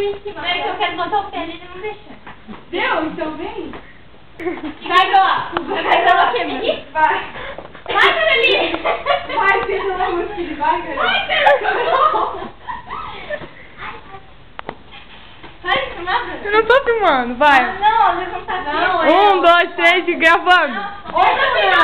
gente vai. Peraí que eu quero botar o pé ali e não deixa. Deu? Então vem. Vai, pra lá. Vai, Bela, aqui. Vai. Vai, Caroline. Vai, pelo amor de Deus. Vai, Vai, cara. Caroline. Vai, filmando. Eu não tô filmando, vai. Ah, não, não tá Não. Um, dois, três e gravando. Oi, Gabriel.